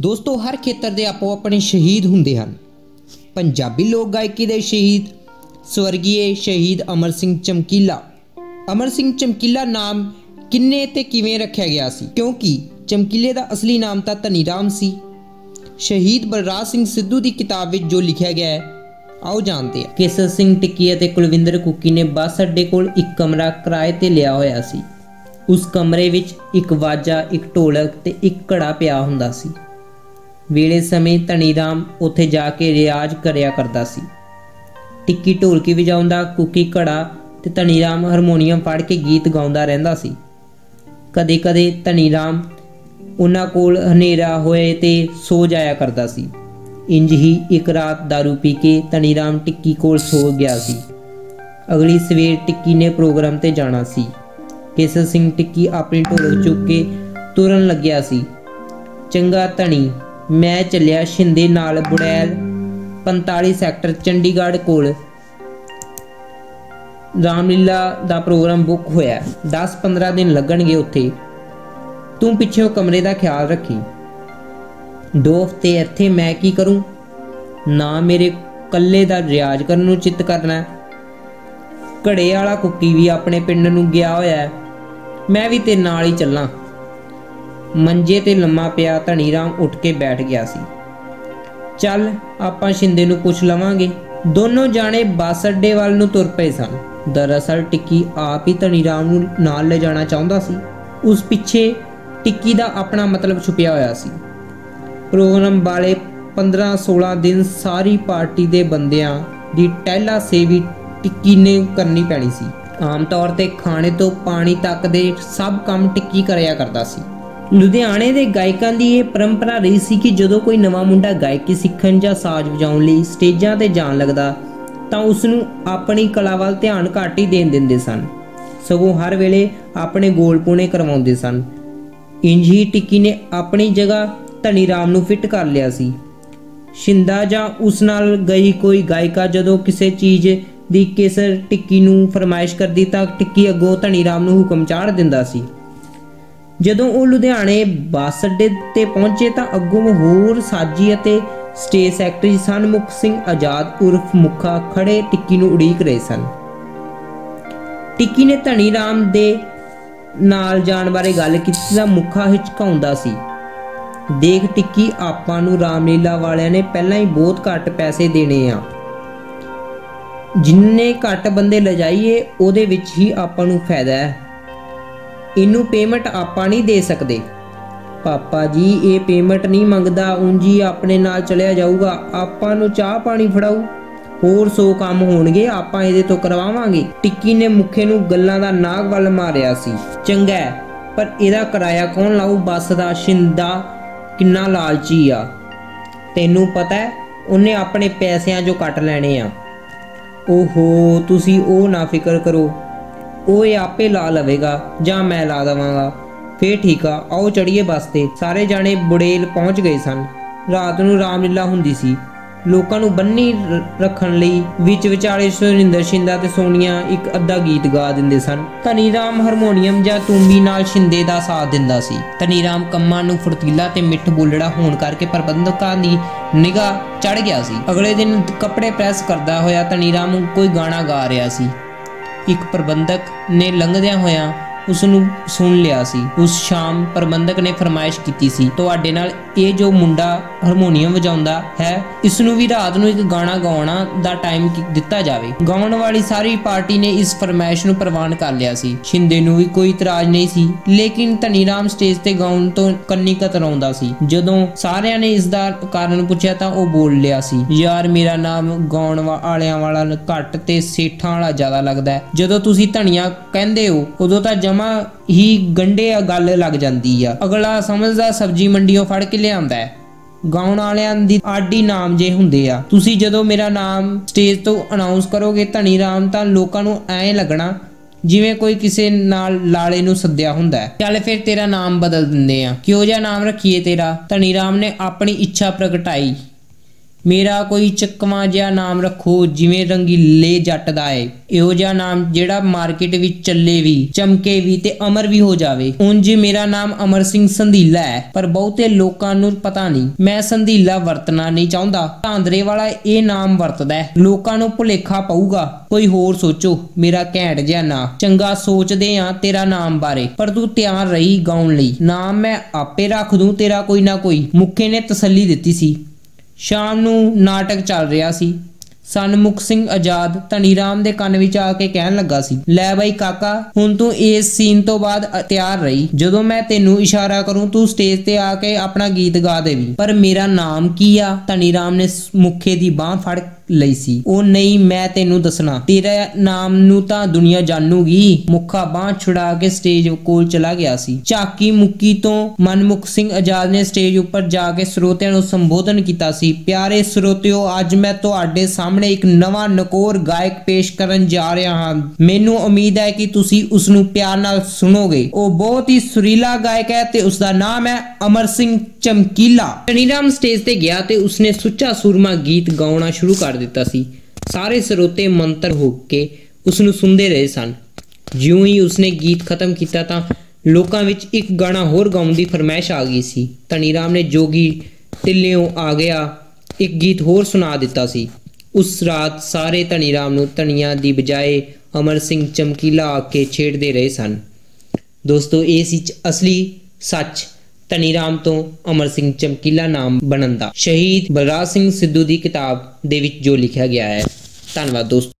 ਦੋਸਤੋ, ਹਰ ਖੇਤਰ ਦੇ ਆਪੋ ਆਪਣੇ ਸ਼ਹੀਦ ਹੁੰਦੇ ਹਨ। ਪੰਜਾਬੀ ਲੋਕ ਗਾਇਕੀ ਦੇ ਸ਼ਹੀਦ, ਸਵਰਗੀਏ ਸ਼ਹੀਦ ਅਮਰ ਸਿੰਘ ਚਮਕੀਲਾ। ਅਮਰ ਸਿੰਘ ਚਮਕੀਲਾ ਨਾਮ ਕਿੰਨੇ ਤੇ ਕਿਵੇਂ ਰੱਖਿਆ ਗਿਆ ਸੀ? ਕਿਉਂਕਿ ਚਮਕੀਲੇ ਦਾ ਅਸਲੀ ਨਾਮ ਤਾਂ ਧਨੀਰਾਮ ਸੀ। ਸ਼ਹੀਦ ਬਲਰਾਜ ਸਿੰਘ ਸਿੱਧੂ ਦੀ ਕਿਤਾਬ ਵਿੱਚ ਜੋ ਲਿਖਿਆ ਗਿਆ ਹੈ, ਆਓ ਜਾਣਦੇ ਹਾਂ। ਕੇਸਰ ਸਿੰਘ ਟਿੱਕੀ ਅਤੇ ਕੁਲਵਿੰਦਰ ਕੁੱਕੀ ਨੇ ਬੱਸ ਅੱਡੇ ਕੋਲ ਇੱਕ ਕਮਰਾ ਕਿਰਾਏ ਤੇ ਲਿਆ ਹੋਇਆ ਸੀ। ਉਸ ਕਮਰੇ ਵਿੱਚ ਇੱਕ ਵਾਜਾ, ਇੱਕ ਢੋਲਕ ਤੇ ਇੱਕ ਘੜਾ ਪਿਆ ਹੁੰਦਾ ਸੀ। ਵੇਲੇ ਸਮੇਂ ਧਨੀਰਾਮ ਉੱਥੇ ਜਾ ਕੇ ਰਿਆਜ਼ ਕਰਿਆ ਕਰਦਾ ਸੀ। ਟਿੱਕੀ ਢੋਲਕੀ ਵਜਾਉਂਦਾ, ਕੁੱਕੀ ਘੜਾ ਤੇ ਧਨੀਰਾਮ ਹਾਰਮੋਨੀਅਮ ਫੜ ਕੇ ਗੀਤ ਗਾਉਂਦਾ ਰਹਿੰਦਾ ਸੀ। ਕਦੇ-ਕਦੇ ਧਨੀਰਾਮ ਉਹਨਾਂ ਕੋਲ ਹਨੇਰਾ ਹੋਏ ਤੇ ਸੋ ਜਾਇਆ ਕਰਦਾ ਸੀ। ਇੰਜ ਹੀ ਇੱਕ ਰਾਤ दारू ਪੀ ਕੇ ਧਨੀਰਾਮ ਟਿੱਕੀ ਕੋਲ ਸੋ ਗਿਆ ਸੀ। ਅਗਲੀ ਸਵੇਰ ਟਿੱਕੀ ਨੇ ਪ੍ਰੋਗਰਾਮ ਤੇ ਜਾਣਾ ਸੀ। ਕੇਸਰ ਸਿੰਘ ਟਿੱਕੀ ਆਪਣੀ ਢੋਲ ਚੁੱਕ ਕੇ ਤੁਰਨ ਲੱਗਿਆ ਸੀ। ਚੰਗਾ ਧਣੀ ਮੈਂ ਚੱਲਿਆ ਸ਼ਿੰਦੇ ਨਾਲ ਬੁੜੈਲ 45 ਸੈਕਟਰ ਚੰਡੀਗੜ੍ਹ ਕੋਲ। ਰਾਮਲੀਲਾ ਦਾ ਪ੍ਰੋਗਰਾਮ ਬੁੱਕ ਹੋਇਆ। 10-15 ਦਿਨ ਲੱਗਣਗੇ ਉੱਥੇ। ਤੂੰ ਪਿੱਛੇ ਕਮਰੇ ਦਾ ਖਿਆਲ ਰੱਖੀ। ਦੋ ਹਫ਼ਤੇ ਇੱਥੇ ਮੈਂ ਕੀ ਕਰੂੰ? ਨਾ ਮੇਰੇ ਕੱਲੇ ਦਾ ਰਿਆਜ਼ ਕਰਨ ਨੂੰ ਚਿੱਤ ਕਰਨਾ। ਘੜੇ ਵਾਲਾ ਕੁੱਕੀ ਵੀ ਆਪਣੇ ਪਿੰਡ ਨੂੰ ਗਿਆ ਹੋਇਆ। ਮੈਂ ਵੀ ਤੇ ਨਾਲ ਹੀ ਚੱਲਾਂ। ਮੰਜੇ ਤੇ ਲੰਮਾ ਪਿਆ ਧਣੀਰਾਮ ਉੱਠ ਕੇ ਬੈਠ ਗਿਆ ਸੀ। ਚੱਲ, ਆਪਾਂ ਸ਼ਿੰਦੇ ਨੂੰ ਪੁੱਛ ਲਵਾਂਗੇ। ਦੋਨੋਂ ਜਾਣੇ ਬੱਸ ਅੱਡੇ ਵੱਲ ਨੂੰ ਤੁਰ ਪਏ ਸਨ। ਦਰਅਸਲ ਟਿੱਕੀ ਆਪ ਹੀ ਧਣੀਰਾਮ ਨੂੰ ਨਾਲ ਲੈ ਜਾਣਾ ਚਾਹੁੰਦਾ ਸੀ। ਉਸ ਪਿੱਛੇ ਟਿੱਕੀ ਦਾ ਆਪਣਾ ਮਤਲਬ ਛੁਪਿਆ ਹੋਇਆ ਸੀ। ਪ੍ਰੋਗਰਾਮ ਵਾਲੇ 15-16 ਦਿਨ ਸਾਰੀ ਪਾਰਟੀ ਦੇ ਬੰਦਿਆਂ ਦੀ ਟਹਿਲਾ ਸੇਵੀ ਟਿੱਕੀ ਨੇ ਕਰਨੀ ਪੈਣੀ ਸੀ। ਆਮ ਤੌਰ ਤੇ ਖਾਣੇ ਤੋਂ ਪਾਣੀ ਤੱਕ ਦੇ ਸਭ ਕੰਮ ਟਿੱਕੀ ਕਰਿਆ ਕਰਦਾ ਸੀ। ਲੁਧਿਆਣੇ ਦੇ ਗਾਇਕਾਂ ਦੀ ਇਹ ਪਰੰਪਰਾ ਰਹੀ ਸੀ ਕਿ ਜਦੋਂ ਕੋਈ ਨਵਾਂ ਮੁੰਡਾ ਗਾਇਕੀ ਸਿੱਖਣ ਜਾਂ ਸਾਜ਼ ਵਜਾਉਣ ਲਈ ਸਟੇਜਾਂ ਤੇ ਜਾਣ ਲੱਗਦਾ, ਤਾਂ ਉਸ ਨੂੰ ਆਪਣੀ ਕਲਾ ਵੱਲ ਧਿਆਨ ਘੱਟ ਹੀ ਦੇਣ ਦਿੰਦੇ ਸਨ। ਸਗੋਂ ਹਰ ਵੇਲੇ ਆਪਣੇ ਗੋਲ ਪੂਣੇ ਕਰਵਾਉਂਦੇ ਸਨ। ਇੰਜ ਹੀ ਟਿੱਕੀ ਨੇ ਆਪਣੀ ਜਗ੍ਹਾ ਧਨੀ ਰਾਮ ਨੂੰ ਫਿੱਟ ਕਰ ਲਿਆ ਸੀ। ਸ਼ਿੰਦਾ ਜਾਂ ਉਸ ਨਾਲ ਗਈ ਕੋਈ ਗਾਇਕਾ ਜਦੋਂ ਕਿਸੇ ਚੀਜ਼ ਦੀ ਕੇਸਰ ਟਿੱਕੀ ਨੂੰ ਫਰਮਾਇਸ਼ ਕਰਦੀ ਤਾਂ ਟਿੱਕੀ ਅੱਗੋਂ ਧਨੀ ਰਾਮ ਨੂੰ ਹੁਕਮ ਚਾੜ ਦਿੰਦਾ ਸੀ। ਜਦੋਂ ਉਹ ਲੁਧਿਆਣੇ ਬੱਸ ਅੱਡੇ ਤੇ ਪਹੁੰਚੇ ਤਾਂ ਅੱਗੋਂ ਹੋਰ ਸਾਜੀ ਅਤੇ ਸਟੇਜ ਸੈਕਟਰੀ ਸਨਮੁਖ ਸਿੰਘ ਆਜ਼ਾਦ ਉਰਫ ਮੁੱਖਾ ਖੜੇ ਟਿੱਕੀ ਨੂੰ ਉਡੀਕ ਰਹੇ ਸਨ। ਟਿੱਕੀ ਨੇ ਧਨੀਰਾਮ ਦੇ ਨਾਲ ਜਾਣ ਬਾਰੇ ਗੱਲ ਕੀਤੀ ਤਾਂ ਮੁੱਖਾ ਹਿਚਕਾਉਂਦਾ ਸੀ। ਦੇਖ ਟਿੱਕੀ, ਆਪਾਂ ਨੂੰ ਰਾਮਲੀਲਾ ਵਾਲਿਆਂ ਨੇ ਪਹਿਲਾਂ ਹੀ ਬਹੁਤ ਘੱਟ ਪੈਸੇ ਦੇਣੇ ਆ। ਜਿੰਨੇ ਘੱਟ ਬੰਦੇ ਲਜਾਈਏ, ਉਹਦੇ ਵਿੱਚ ਹੀ ਆਪਾਂ ਨੂੰ ਫਾਇਦਾ ਹੈ। ਇਹਨੂੰ ਪੇਮੈਂਟ ਆਪਾਂ ਨਹੀਂ ਦੇ ਸਕਦੇ। ਪਾਪਾ ਜੀ, ਇਹ ਪੇਮੈਂਟ ਨਹੀਂ ਮੰਗਦਾ ਉਂਜੀ ਆਪਣੇ ਨਾਲ ਚਲਿਆ ਜਾਊਗਾ। ਆਪਾਂ ਨੂੰ ਚਾਹ ਪਾਣੀ ਫੜਾਊ ਹੋਰ ਸੋ ਕੰਮ ਹੋਣਗੇ, ਆਪਾਂ ਇਹਦੇ ਤੋਂ ਕਰਵਾਵਾਂਗੇ। ਟਿੱਕੀ ਨੇ ਮੁੱਖੇ ਨੂੰ ਗੱਲਾਂ ਦਾ ਨਾਗ ਵੱਲ ਮਾਰਿਆ ਸੀ। ਚੰਗਾ ਪਰ ਇਹਦਾ ਕਿਰਾਇਆ ਕੌਣ ਲਾਊ? ਬੱਸ ਦਾ, ਸ਼ਿੰਦਾ, ਕਿੰਨਾ ਲਾਲਚੀ ਆ। ਤੈਨੂੰ ਪਤਾ ਉਹਨੇ ਆਪਣੇ ਪੈਸਿਆਂ ਚੋਂ ਕੱਟ ਲੈਣੇ ਆ। ਓਹੋ, ਤੁਸੀਂ ਉਹ ਨਾ ਫਿਕਰ ਕਰੋ। ਉਹ ਇਹ ਆਪੇ ਲਾ ਲਵੇਗਾ ਜਾਂ ਮੈਂ ਲਾ ਦਵਾਂਗਾ। ਫੇਰ ਠੀਕ ਆ, ਆਓ ਚੜੀਏ ਬੱਸ ਤੇ। ਸਾਰੇ ਜਾਣੇ ਬੁੜੇਲ ਪਹੁੰਚ ਗਏ ਸਨ। ਰਾਤ ਨੂੰ ਰਾਮਲੀਲਾ ਹੁੰਦੀ ਸੀ। ਲੋਕਾਂ ਨੂੰ ਬੰਨੀ ਰੱਖਣ ਲਈ ਵਿੱਚ ਵਿਚਾਲੇ ਸੁਰਿੰਦਰ ਸ਼ਿੰਦਾ ਤੇ ਸੋਨੀਆ ਇੱਕ ਅੱਧਾ ਗੀਤ ਗਾ ਦਿੰਦੇ ਸਨ। ਧਨੀਰਾਮ ਹਾਰਮੋਨੀਅਮ ਜਾਂ ਤੂੰਬੀ ਨਾਲ ਸ਼ਿੰਦੇ ਦਾ ਸਾਥ ਦਿੰਦਾ ਸੀ। ਧਨੀਰਾਮ ਕੰਮਾਂ ਨੂੰ ਫੁਰਤੀਲਾ ਤੇ ਮਿੱਠ ਬੋਲੜਾ ਹੋਣ ਕਰਕੇ ਪ੍ਰਬੰਧਕਾਂ ਦੀ ਨਿਗਾਹ ਚੜ ਗਿਆ ਸੀ। ਅਗਲੇ ਦਿਨ ਕੱਪੜੇ ਪ੍ਰੈਸ ਕਰਦਾ ਹੋਇਆ ਧਨੀਰਾਮ ਕੋਈ ਗਾਣਾ ਗਾ ਰਿਹਾ ਸੀ। ਇੱਕ ਪ੍ਰਬੰਧਕ ਨੇ ਲੰਘਦਿਆਂ ਹੋਇਆਂ ਉਸ ਨੂੰ ਸੁਣ ਲਿਆ ਸੀ। ਉਸ ਸ਼ਾਮ ਪ੍ਰਬੰਧਕ ਨੇ ਫਰਮਾਇਸ਼ ਕੀਤੀ ਸੀ, ਤੁਹਾਡੇ ਨਾਲ ਇਹ ਜੋ ਮੁੰਡਾ ਹਾਰਮੋਨੀਅਮ ਵਜਾਉਂਦਾ ਹੈ ਇਸ ਨੂੰ ਵੀ ਰਾਤ ਨੂੰ ਇੱਕ ਗਾਣਾ ਗਾਉਣਾ ਦਾ ਟਾਈਮ ਦਿੱਤਾ ਜਾਵੇ। ਗਾਉਣ ਵਾਲੀ ਸਾਰੀ ਪਾਰਟੀ ਨੇ ਇਸ ਫਰਮਾਇਸ਼ ਨੂੰ ਪ੍ਰਵਾਨ ਕਰ ਲਿਆ ਸੀ। ਸ਼ਿੰਦੇ ਨੂੰ ਵੀ ਕੋਈ ਇਤਰਾਜ਼ ਨਹੀਂ ਸੀ, ਲੇਕਿਨ ਧਨੀਰਾਮ ਸਟੇਜ ਤੇ ਗਾਉਣ ਤੋਂ ਕੰਨੀ ਕਤਰਾਉਂਦਾ ਸੀ। ਜਦੋਂ ਸਾਰਿਆਂ ਨੇ ਇਸ ਦਾ ਕਾਰਨ ਪੁੱਛਿਆ ਤਾਂ ਉਹ ਬੋਲ ਲਿਆ ਸੀ, ਯਾਰ, ਮੇਰਾ ਨਾਮ ਗਾਉਣ ਵਾਲਿਆਂ ਵਾਲਾ ਘੱਟ ਤੇ ਸੇਠਾਂ ਵਾਲਾ ਜ਼ਿਆਦਾ ਲੱਗਦਾ ਹੈ। ਜਦੋਂ ਤੁਸੀਂ ਧਨੀਆ ਕਹਿੰਦੇ ਹੋ, ਉਦੋਂ ਤਾਂ ਜਮਾ ਹੀ ਗੰਡੇ ਗੱਲ ਲੱਗ ਜਾਂਦੀ ਆ। ਅਗਲਾ ਸਮਝਦਾ ਸਬਜੀ ਮੰਡੀੋਂ ਫੜ ਕੇ ਲਿਆਂਦਾ ਹੈ। ਗਾਉਣ ਵਾਲਿਆਂ ਦੀ ਆਡੀ ਨਾਮ ਜੇ ਹੁੰਦੇ ਆ। ਤੁਸੀਂ ਜਦੋਂ ਮੇਰਾ ਨਾਮ ਸਟੇਜ ਤੋਂ ਅਨਾਉਂਸ ਕਰੋਗੇ ਧਨੀ ਰਾਮ, ਤਾਂ ਲੋਕਾਂ ਨੂੰ ਐਂ ਲੱਗਣਾ ਜਿਵੇਂ ਕੋਈ ਕਿਸੇ ਨਾਲ ਲਾਲੇ ਨੂੰ ਸੱਦਿਆ ਹੁੰਦਾ ਚੱਲ ਫਿਰ ਤੇਰਾ ਨਾਮ ਬਦਲ ਦਿੰਦੇ ਆ। ਕਿਹੋ ਜਿਹਾ ਨਾਮ ਰੱਖੀਏ ਤੇਰਾ? ਧਨੀ ਰਾਮ ਨੇ ਆਪਣੀ ਇੱਛਾ ਪ੍ਰਗਟਾਈ। ਮੇਰਾ ਕੋਈ ਚੱਕਵਾਂ ਜਿਹਾ ਨਾਮ ਰੱਖੋ, ਜਿਵੇਂ ਰੰਗੀਲੇ ਜੱਟ ਦਾ ਏ। ਇਹੋ ਜਿਹਾ ਨਾਮ ਜਿਹੜਾ ਮਾਰਕੀਟ ਵਿੱਚ ਚੱਲੇ ਵੀ, ਚਮਕੇ ਵੀ ਤੇ ਅਮਰ ਵੀ ਹੋ ਜਾਵੇ। ਉਂਝ ਮੇਰਾ ਨਾਮ ਅਮਰ ਸਿੰਘ ਸੰਧੀਲਾ ਹੈ ਪਰ ਬਹੁਤੇ ਲੋਕਾਂ ਨੂੰ ਪਤਾ ਨਹੀਂ। ਮੈਂ ਸੰਧੀਲਾ ਵਰਤਣਾ ਨਹੀਂ ਚਾਹੁੰਦਾ। ਧਾਂਦਰੇ ਵਾਲਾ ਇਹ ਨਾਮ ਵਰਤਦਾ ਹੈ ਲੋਕਾਂ ਨੂੰ ਭੁਲੇਖਾ ਪਊਗਾ। ਕੋਈ ਹੋਰ ਸੋਚੋ। ਮੇਰਾ ਘੈਂਟ ਜਿਹਾ ਨਾਂ। ਚੰਗਾ ਸੋਚਦੇ ਆ ਤੇਰਾ ਨਾਮ ਬਾਰੇ। ਪਰ ਤੂੰ ਤਿਆਰ ਰਹੀ ਗਾਉਣ ਲਈ। ਨਾਮ ਮੈਂ ਆਪੇ ਰੱਖ ਦੂੰ, ਤੇਰਾ ਕੋਈ ਨਾ ਕੋਈ। ਮੁੱਖੇ ਨੇ ਤਸੱਲੀ ਦਿੱਤੀ ਸੀ। ਸ਼ਾਮ ਨੂੰ ਨਾਟਕ ਚੱਲ ਰਿਹਾ ਸੀ। ਸਨਮੁਖ ਸਿੰਘ ਆਜ਼ਾਦ ਧਨੀ ਰਾਮ ਦੇ ਕੰਨ ਵਿੱਚ ਆ ਕੇ ਕਹਿਣ ਲੱਗਾ ਸੀ, ਲੈ ਬਾਈ ਕਾਕਾ, ਹੁਣ ਤੂੰ ਇਸ ਸੀਨ ਤੋਂ ਬਾਅਦ ਤਿਆਰ ਰਹੀ। ਜਦੋਂ ਮੈਂ ਤੈਨੂੰ ਇਸ਼ਾਰਾ ਕਰੂੰ, ਤੂੰ ਸਟੇਜ ਤੇ ਆ ਕੇ ਆਪਣਾ ਗੀਤ ਗਾ ਦੇਵੀਂ। ਪਰ ਮੇਰਾ ਨਾਮ ਕੀ ਆ? ਧਨੀ ਰਾਮ ਨੇ ਸ- ਮੁੱਖੇ ਦੀ ਬਾਹ ਫੜ ਲਈ ਸੀ। ਉਹ ਨਹੀਂ, ਮੈਂ ਤੈਨੂੰ ਦੱਸਣਾ। ਤੇਰਾ ਨਾਮ ਨੂੰ ਤਾਂ ਦੁਨੀਆ ਜਾਣੂਗੀ। ਮੁੱਖਾ ਬਾਹ ਛੁਡਾ ਕੇ ਸਟੇਜ ਕੋਲ ਚਲਾ ਗਿਆ ਸੀ। ਝਾਕੀ ਮੁੱਕੀ ਤੋਂ ਮਨਮੁਖ ਸਿੰਘ ਆਜ਼ਾਦ ਨੇ ਸਟੇਜ ਉੱਪਰ ਜਾ ਕੇ ਸਰੋਤਿਆਂ ਨੂੰ ਸੰਬੋਧਨ ਕੀਤਾ ਸੀ। ਪਿਆਰੇ ਸਰੋਤਿਓ, ਅੱਜ ਮੈਂ ਤੁਹਾਡੇ ਸਾਹਮਣੇ ਇੱਕ ਨਵਾਂ ਨਕੋਰ ਗਾਇਕ ਪੇਸ਼ ਕਰਨ ਜਾ ਰਿਹਾ ਹਾਂ। ਮੈਨੂੰ ਉਮੀਦ ਹੈ ਕਿ ਤੁਸੀਂ ਉਸ ਨੂੰ ਪਿਆਰ ਨਾਲ ਸੁਣੋਗੇ। ਉਹ ਬਹੁਤ ਹੀ ਸੁਰੀਲਾ ਗਾਇਕ ਹੈ ਤੇ ਉਸ ਦਾ ਨਾਮ ਹੈ ਅਮਰ ਸਿੰਘ ਚਮਕੀਲਾ। ਟਨੀਰਾਮ ਸਟੇਜ ਤੇ ਗਿਆ ਤੇ ਉਸਨੇ ਸੁੱਚਾ ਸੂਰਮਾ ਗੀਤ ਗਾਉਣਾ ਸ਼ੁਰੂ ਕਰ ਦਿੱਤਾ ਸੀ। ਸਾਰੇ ਸਰੋਤੇ ਮੰਤਰ ਹੋ ਕੇ ਉਸ ਨੂੰ ਸੁਣਦੇ ਰਹੇ ਸਨ। ਜਿਉਂ ਹੀ ਉਸਨੇ ਗੀਤ ਖਤਮ ਕੀਤਾ ਤਾਂ ਲੋਕਾਂ ਵਿੱਚ ਇੱਕ ਗਾਣਾ ਹੋਰ ਗਾਉਣ ਦੀ ਫਰਮਾਇਸ਼ ਆ ਗਈ ਸੀ। ਧਨੀਰਾਮ ਨੇ ਜੋਗੀ ਟਿੱਲਿਓਂ ਆ ਗਿਆ, ਇੱਕ ਗੀਤ ਹੋਰ ਸੁਣਾ ਦਿੱਤਾ ਸੀ। ਉਸ ਰਾਤ ਸਾਰੇ ਧਨੀਰਾਮ ਨੂੰ ਧਨੀਆਂ ਦੀ ਬਜਾਏ ਅਮਰ ਸਿੰਘ ਚਮਕੀਲਾ ਆ ਕੇ ਛੇੜਦੇ ਰਹੇ ਸਨ। ਦੋਸਤੋ, ਇਹ ਸੀ ਅਸਲੀ ਸੱਚ। ਧਨੀਰਾਮ ਤੋਂ ਅਮਰ ਸਿੰਘ ਚਮਕੀਲਾ ਨਾਮ ਬਣਨ ਦਾ ਸ਼ਹੀਦ ਬਲਰਾਜ ਸਿੰਘ ਸਿੱਧੂ ਦੀ ਕਿਤਾਬ ਦੇ ਵਿੱਚ ਜੋ ਲਿਖਿਆ ਗਿਆ ਹੈ। ਧੰਨਵਾਦ ਦੋਸਤੋ।